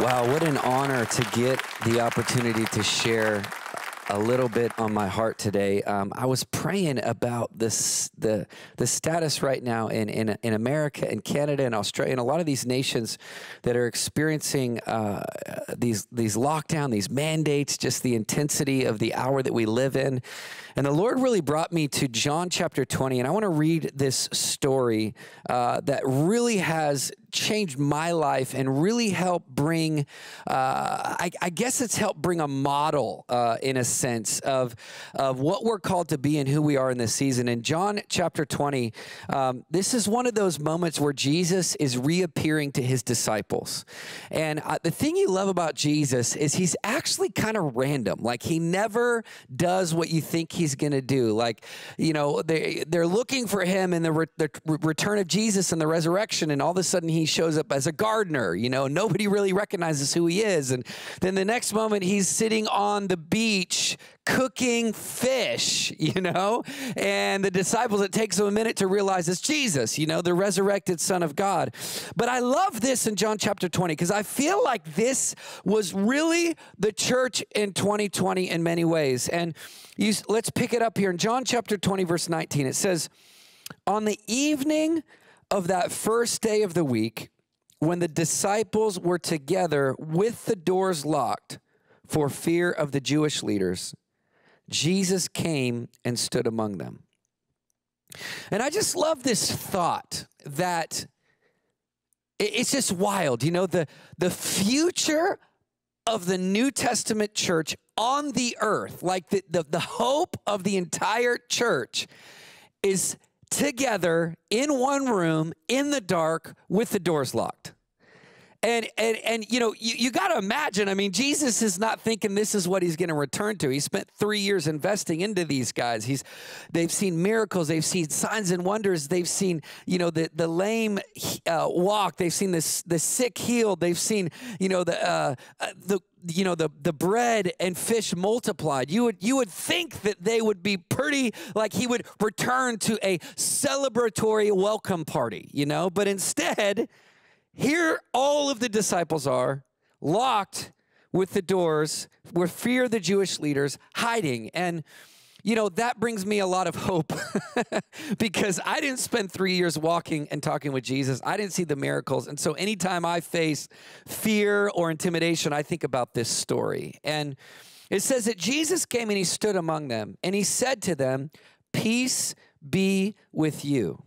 Wow, what an honor to get the opportunity to share a little bit on my heart today. Um, I was praying about this the the status right now in, in in America and Canada and Australia and a lot of these nations that are experiencing uh, these these lockdown, these mandates, just the intensity of the hour that we live in. And the Lord really brought me to John chapter 20, and I want to read this story uh, that really has changed my life and really helped bring, uh, I, I, guess it's helped bring a model uh, in a sense of, of what we're called to be and who we are in this season. In John chapter 20, um, this is one of those moments where Jesus is reappearing to his disciples. And uh, the thing you love about Jesus is he's actually kind of random. Like he never does what you think he's going to do. Like, you know, they, they're looking for him in the, re- the return of Jesus and the resurrection, and all of a sudden he shows up as a gardener. You know, nobody really recognizes who he is. And then the next moment he's sitting on the beach cooking fish, you know? And the disciples, it takes them a minute to realize it's Jesus, you know, the resurrected Son of God. But I love this in John chapter 20 because I feel like this was really the church in 2020 in many ways. And you, let's pick it up here in John chapter 20, verse 19. It says, On the evening of that first day of the week, when the disciples were together with the doors locked for fear of the Jewish leaders, Jesus came and stood among them. And I just love this thought that it's just wild. You know, the, the future of the New Testament church on the earth, like the, the, the hope of the entire church, is together in one room in the dark with the doors locked. And and and you know, you, you got to imagine, I mean, Jesus is not thinking this is what he's going to return to. He spent 3 years investing into these guys. He's they've seen miracles, they've seen signs and wonders, they've seen, you know, the the lame uh, walk, they've seen the the sick healed, they've seen, you know, the uh, uh, the you know the the bread and fish multiplied you would you would think that they would be pretty like he would return to a celebratory welcome party you know but instead here, all of the disciples are locked with the doors, with fear the Jewish leaders, hiding. And, you know, that brings me a lot of hope because I didn't spend three years walking and talking with Jesus. I didn't see the miracles. And so anytime I face fear or intimidation, I think about this story. And it says that Jesus came and he stood among them and he said to them, Peace be with you.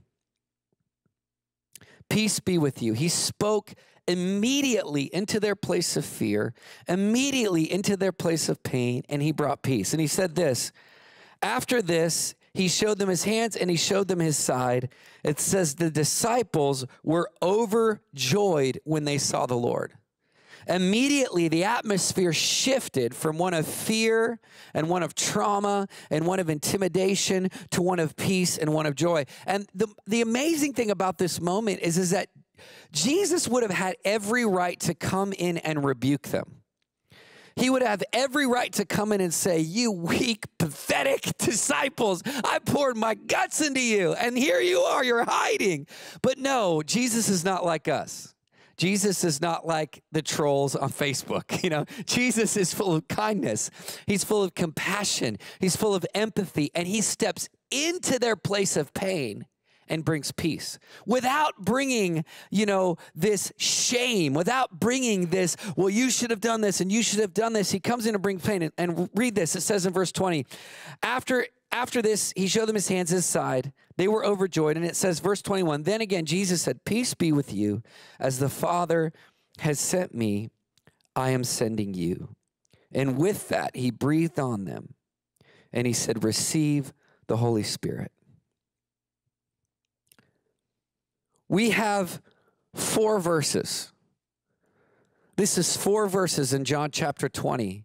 Peace be with you. He spoke immediately into their place of fear, immediately into their place of pain, and he brought peace. And he said this After this, he showed them his hands and he showed them his side. It says the disciples were overjoyed when they saw the Lord. Immediately, the atmosphere shifted from one of fear and one of trauma and one of intimidation to one of peace and one of joy. And the, the amazing thing about this moment is, is that Jesus would have had every right to come in and rebuke them. He would have every right to come in and say, You weak, pathetic disciples, I poured my guts into you, and here you are, you're hiding. But no, Jesus is not like us. Jesus is not like the trolls on Facebook. You know, Jesus is full of kindness. He's full of compassion. He's full of empathy and he steps into their place of pain and brings peace without bringing, you know, this shame, without bringing this, well, you should have done this and you should have done this. He comes in to bring pain. And, and read this. It says in verse 20, after after this, he showed them his hands, his side. They were overjoyed. And it says, verse 21 Then again, Jesus said, Peace be with you. As the Father has sent me, I am sending you. And with that, he breathed on them and he said, Receive the Holy Spirit. We have four verses. This is four verses in John chapter 20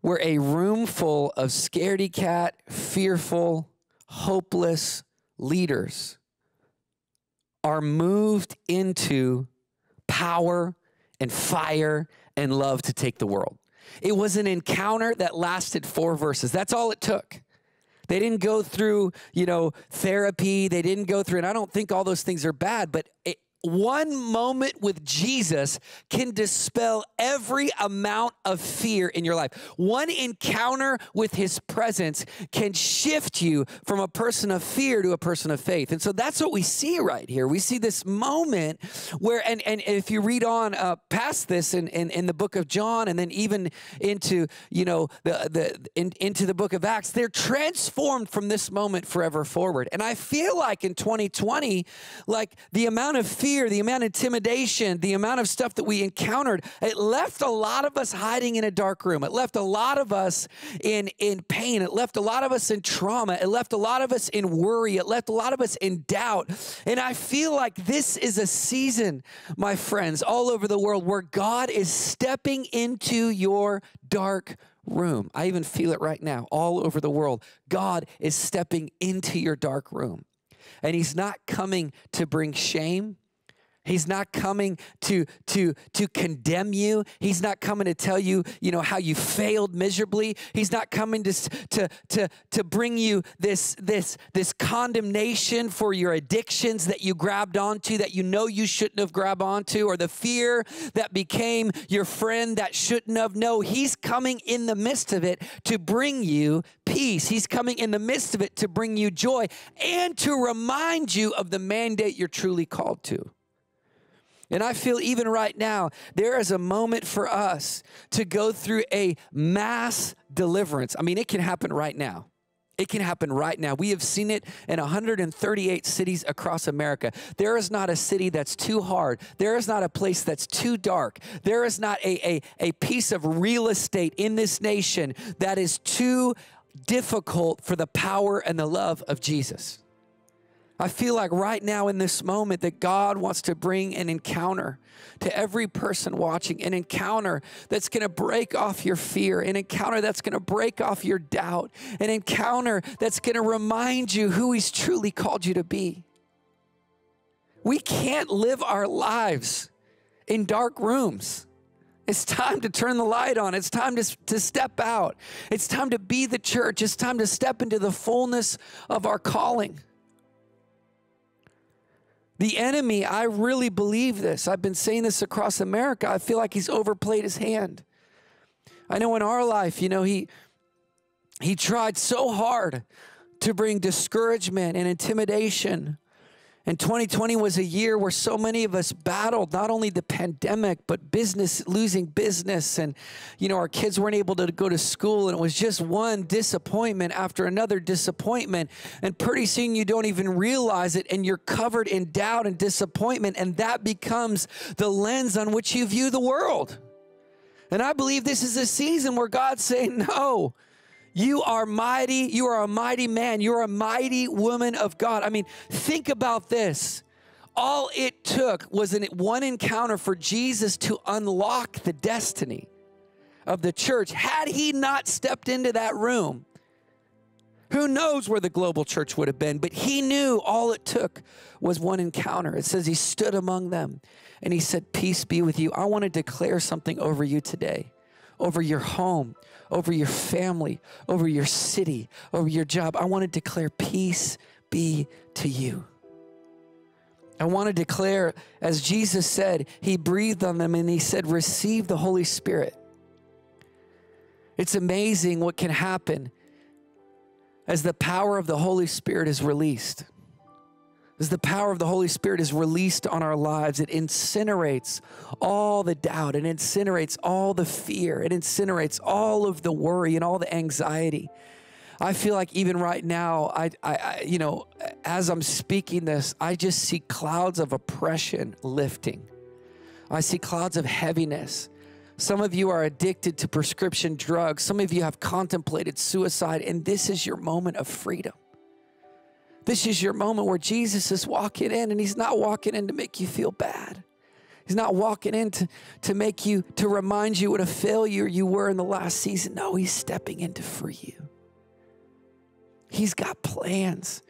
where a room full of scaredy cat, fearful, hopeless leaders are moved into power and fire and love to take the world. It was an encounter that lasted four verses. That's all it took. They didn't go through, you know, therapy. They didn't go through, and I don't think all those things are bad, but it, one moment with Jesus can dispel every amount of fear in your life. One encounter with his presence can shift you from a person of fear to a person of faith. And so that's what we see right here. We see this moment where, and, and if you read on uh, past this in, in, in, the book of John and then even into, you know, the, the, in, into the book of Acts, they're transformed from this moment forever forward. And I feel like in 2020, like the amount of fear fear, the amount of intimidation, the amount of stuff that we encountered, it left a lot of us hiding in a dark room. It left a lot of us in, in pain. It left a lot of us in trauma. It left a lot of us in worry. It left a lot of us in doubt. And I feel like this is a season, my friends, all over the world where God is stepping into your dark room. I even feel it right now all over the world. God is stepping into your dark room. And he's not coming to bring shame. He's not coming to, to, to condemn you. He's not coming to tell you, you know, how you failed miserably. He's not coming to, to, to, to bring you this, this, this condemnation for your addictions that you grabbed onto that you know you shouldn't have grabbed onto or the fear that became your friend that shouldn't have. No, he's coming in the midst of it to bring you peace. He's coming in the midst of it to bring you joy and to remind you of the mandate you're truly called to. And I feel even right now, there is a moment for us to go through a mass deliverance. I mean, it can happen right now. It can happen right now. We have seen it in 138 cities across America. There is not a city that's too hard. There is not a place that's too dark. There is not a, a, a piece of real estate in this nation that is too difficult for the power and the love of Jesus. I feel like right now in this moment that God wants to bring an encounter to every person watching, an encounter that's going to break off your fear, an encounter that's going to break off your doubt, an encounter that's going to remind you who He's truly called you to be. We can't live our lives in dark rooms. It's time to turn the light on. It's time to, to step out. It's time to be the church. It's time to step into the fullness of our calling. The enemy, I really believe this. I've been saying this across America. I feel like he's overplayed his hand. I know in our life, you know, he he tried so hard to bring discouragement and intimidation and 2020 was a year where so many of us battled not only the pandemic, but business, losing business. And, you know, our kids weren't able to go to school, and it was just one disappointment after another disappointment. And pretty soon you don't even realize it, and you're covered in doubt and disappointment. And that becomes the lens on which you view the world. And I believe this is a season where God's saying, no. You are mighty. You are a mighty man. You're a mighty woman of God. I mean, think about this. All it took was an, one encounter for Jesus to unlock the destiny of the church. Had he not stepped into that room, who knows where the global church would have been? But he knew all it took was one encounter. It says he stood among them and he said, Peace be with you. I want to declare something over you today, over your home, over your family, over your city, over your job. I want to declare peace be to you. I want to declare, as Jesus said, He breathed on them and He said, Receive the Holy Spirit. It's amazing what can happen as the power of the Holy Spirit is released as the power of the Holy Spirit is released on our lives, it incinerates all the doubt, it incinerates all the fear, it incinerates all of the worry and all the anxiety. I feel like even right now, I, I, I, you know, as I'm speaking this, I just see clouds of oppression lifting. I see clouds of heaviness. Some of you are addicted to prescription drugs. Some of you have contemplated suicide, and this is your moment of freedom. This is your moment where Jesus is walking in, and He's not walking in to make you feel bad. He's not walking in to, to make you, to remind you what a failure you were in the last season. No, He's stepping in to free you. He's got plans,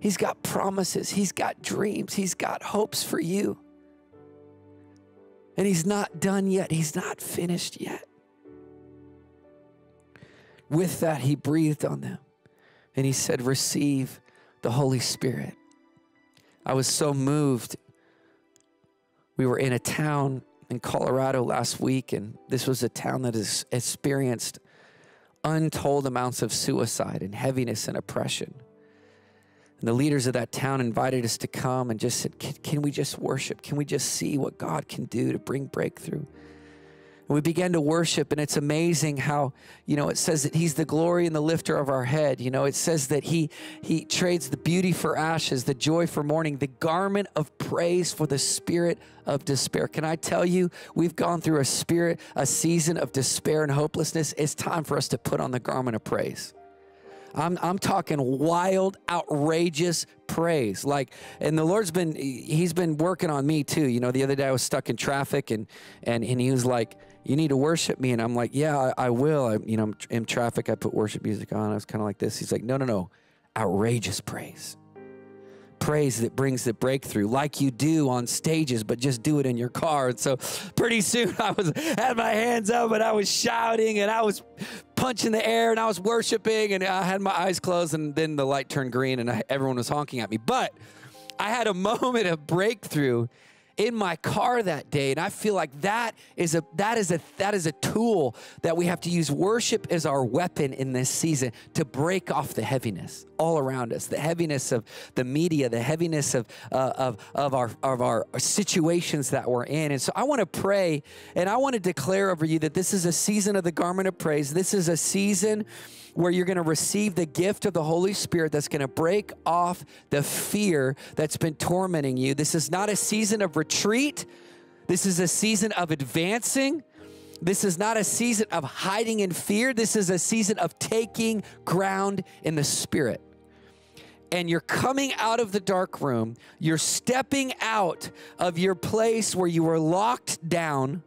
He's got promises, He's got dreams, He's got hopes for you. And He's not done yet, He's not finished yet. With that, He breathed on them and He said, Receive the Holy Spirit. I was so moved We were in a town in Colorado last week, and this was a town that has experienced untold amounts of suicide and heaviness and oppression. And the leaders of that town invited us to come and just said, can, can, we just worship? Can we just see what God can do to bring breakthrough? And we began to worship, and it's amazing how, you know, it says that He's the glory and the lifter of our head. You know, it says that He He trades the beauty for ashes, the joy for mourning, the garment of praise for the spirit of despair. Can I tell you, we've gone through a spirit, a season of despair and hopelessness. It's time for us to put on the garment of praise. I'm, I'm talking wild, outrageous praise. Like, and the Lord's been, He's been working on me too. You know, the other day I was stuck in traffic and, and, and He was like, you need to worship me. And I'm like, yeah, I, I will. I, you know, I'm in traffic. I put worship music on. I was kind of like this. He's like, no, no, no. Outrageous praise. Praise that brings the breakthrough, like you do on stages, but just do it in your car. And so pretty soon I was had my hands up and I was shouting and I was punching the air and I was worshiping and I had my eyes closed and then the light turned green and I, everyone was honking at me. But I had a moment of breakthrough in my car that day and i feel like that is a that is a that is a tool that we have to use. Worship as our weapon in this season to break off the heaviness all around us the heaviness of the media the heaviness of uh, of of our of our situations that we're in. And so i want to pray and i want to declare over you that this is a season of the garment of praise. This is a season where you're going to receive the gift of the Holy Spirit that's going to break off the fear that's been tormenting you. This is not a season of retreat, this is a season of advancing. This is not a season of hiding in fear. This is a season of taking ground in the Spirit and you're coming out of the dark room, you're stepping out of your place where you were locked down.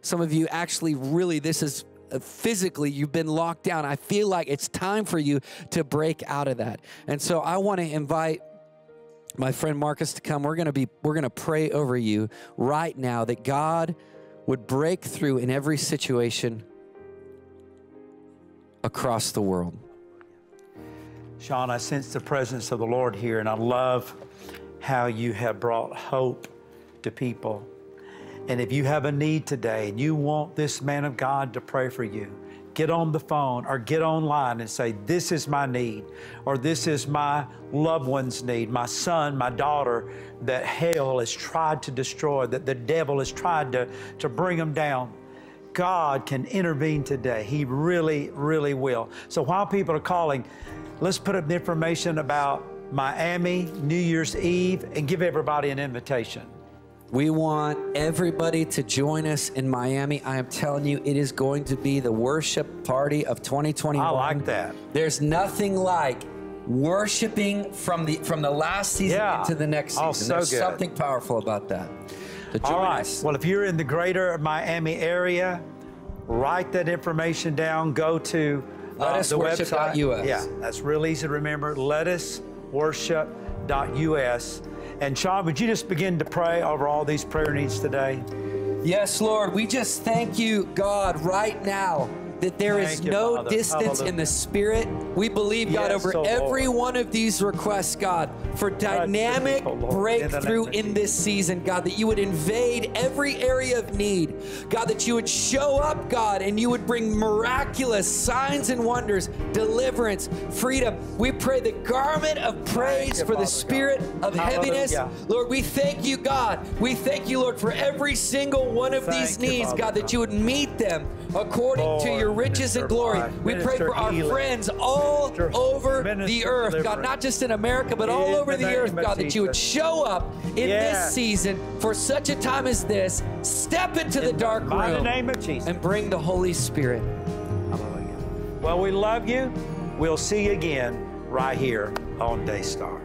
Some of you actually really, this is physically you've been locked down. I feel like it's time for you to break out of that. And so I want to invite my friend Marcus to come. We're going to be we're going to pray over you right now that God would break through in every situation across the world. Sean, I sense the presence of the Lord here, and I love how you have brought hope to people. And if you have a need today and you want this man of God to pray for you, get on the phone or get online and say, This is my need, or this is my loved one's need, my son, my daughter, that hell has tried to destroy, that the devil has tried to, to bring them down. God can intervene today. He really, really will. So while people are calling, let's put up the information about Miami, New Year's Eve, and give everybody an invitation. We want everybody to join us in Miami. I am telling you, it is going to be the worship party of 2021. I like that. There's nothing like worshiping from the from the last season yeah. into the next season. Oh, so There's good. something powerful about that. So All right. Us. Well, if you're in the greater Miami area, write that information down. Go to uh, the website. US. Yeah, that's real easy to remember. Letusworship.us and Sean, would you just begin to pray over all these prayer needs today? Yes, Lord. We just thank you, God, right now that there Thank is you, no Father. distance Hallelujah. in the spirit. We believe, yes, God, over oh every Lord. one of these requests, God, for dynamic oh breakthrough in, in this season, God, that you would invade every area of need. God, that you would show up, God, and you would bring miraculous signs and wonders, deliverance, freedom. We pray the garment of praise you, for Father the spirit God. of Hallelujah. heaviness. Lord, we thank you, God. We thank you, Lord, for every single one of thank these needs, you, God, that you would meet them according Lord, to your riches and glory. We pray for our friends all over the earth, God, not just in America, but all over the earth, God, that you would show up in this season for such a time as this. Step into the dark room and bring the Holy Spirit. Well, we love you. We'll see you again right here on Daystar.